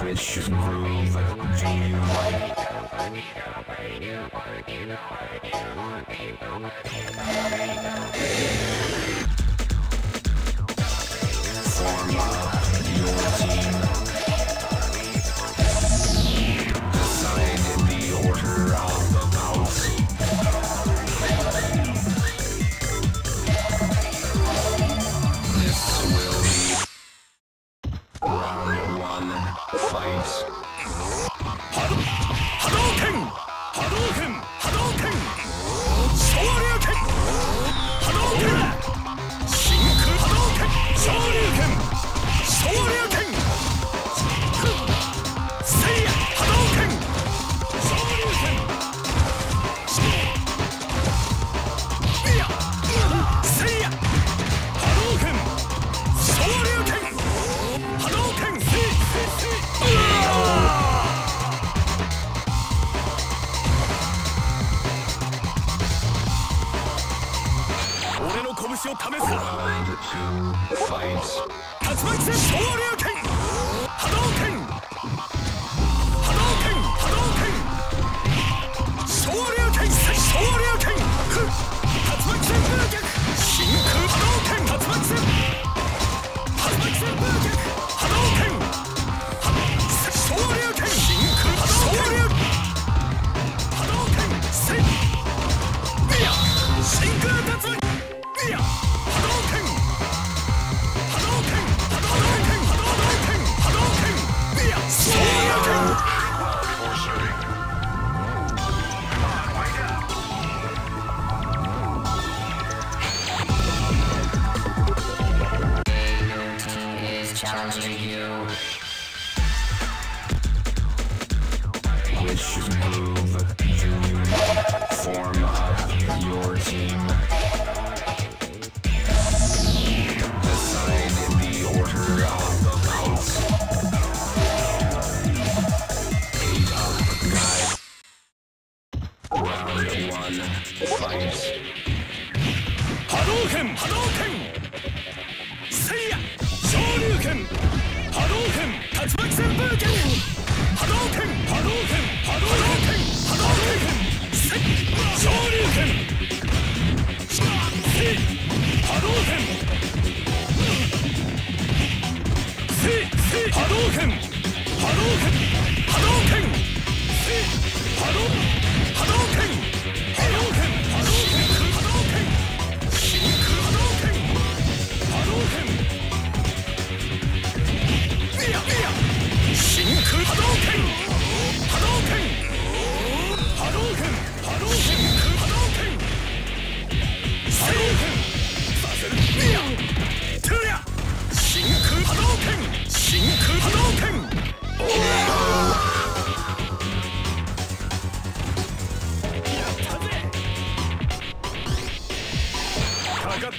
Rich groove, do you like? Form up your team.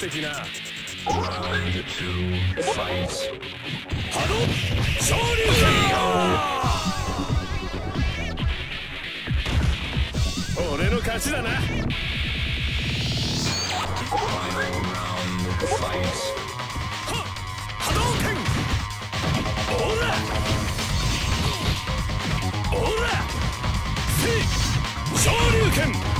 的な。波動竜俺の勝ちだな。オーラ。昇拳。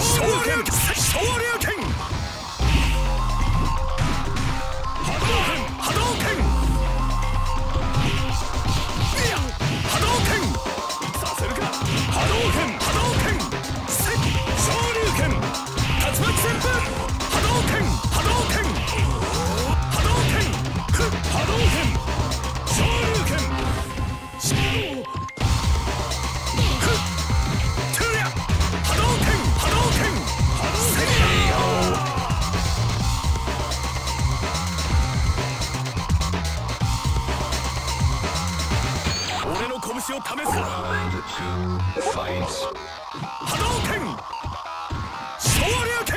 勝利！しを試す波動拳拳。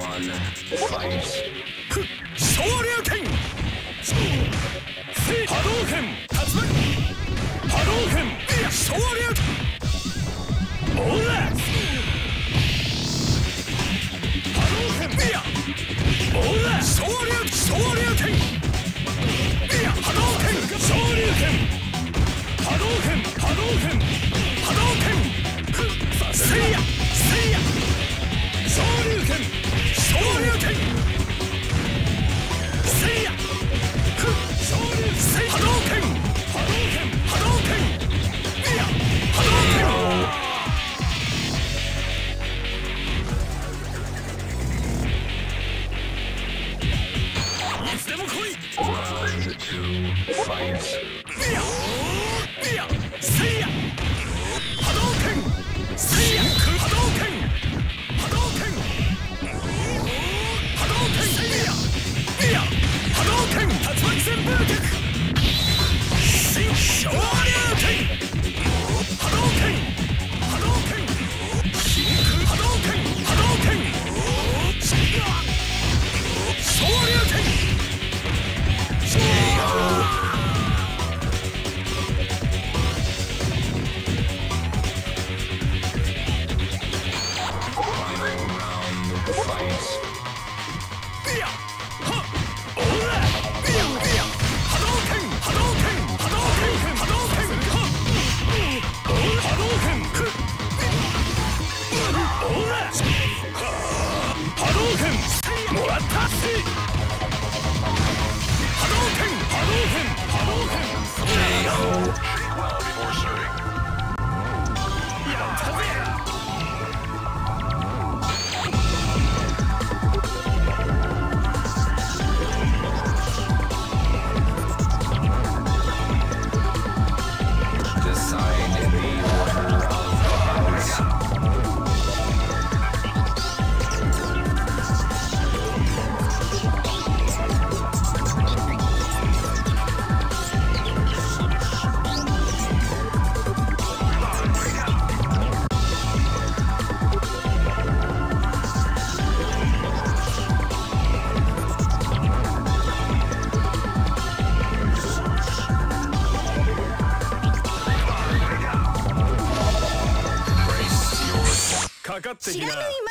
One fight. 昇竜拳波動拳竜巻波動拳昇竜オーラ波動拳オーラ昇竜昇竜拳波動拳昇竜拳波動拳波動拳波動拳せいや波動 llegando y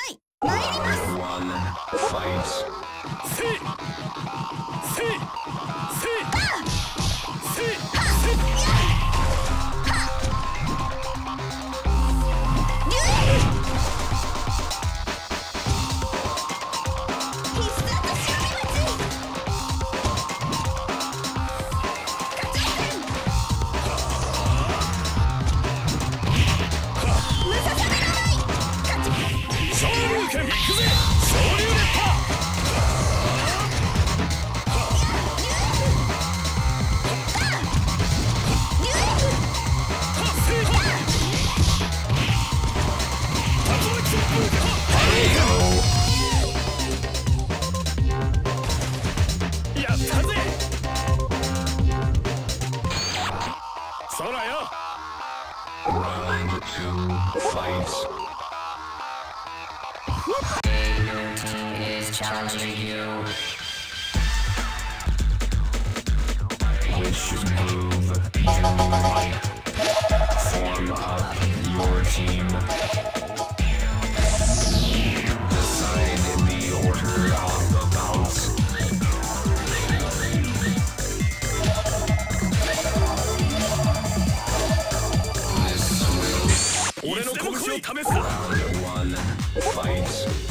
Round one, fight.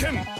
剣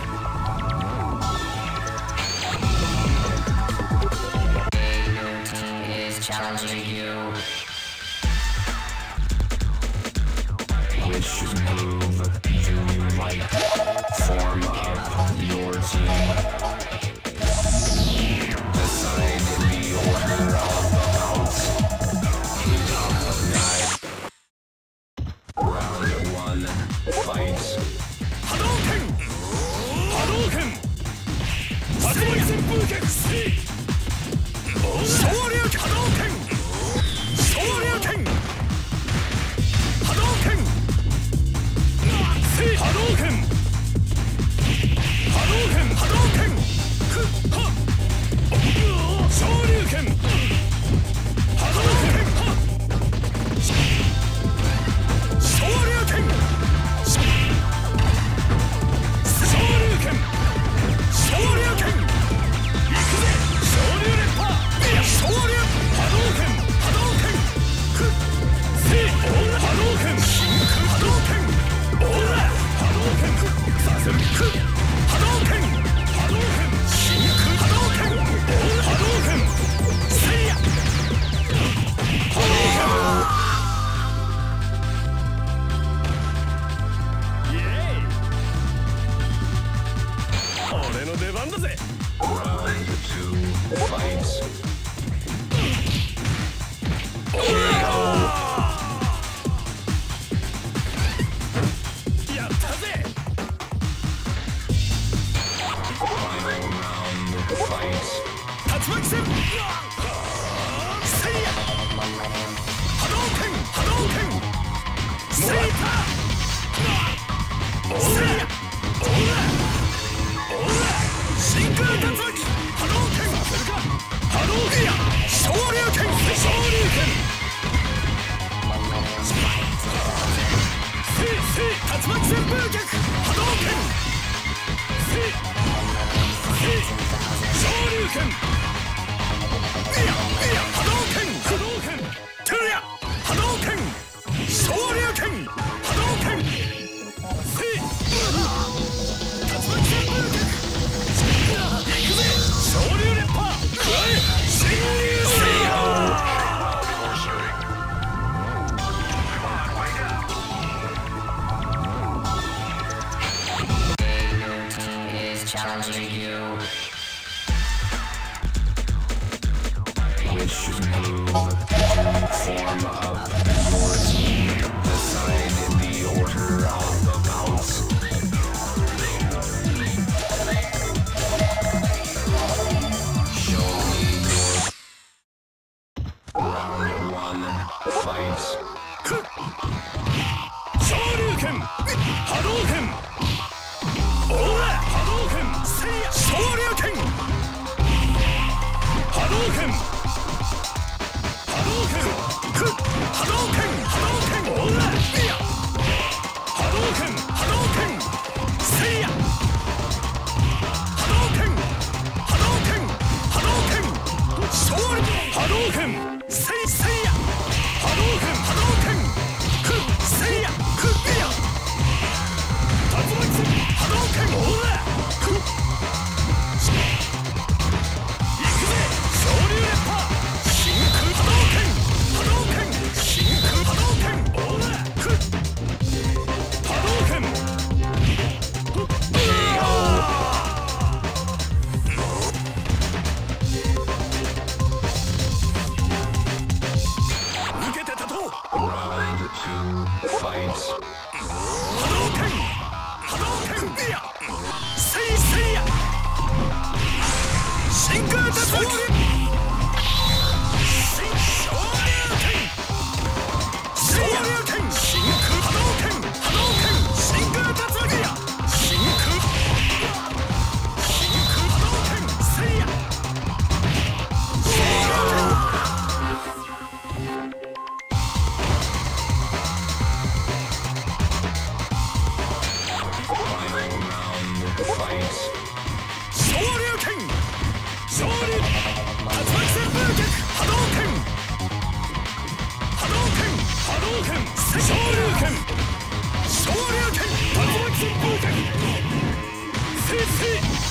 challenging you. Which move do you like? Form up your team. 剣昇竜拳。 만큼 ます。シンクアタック先生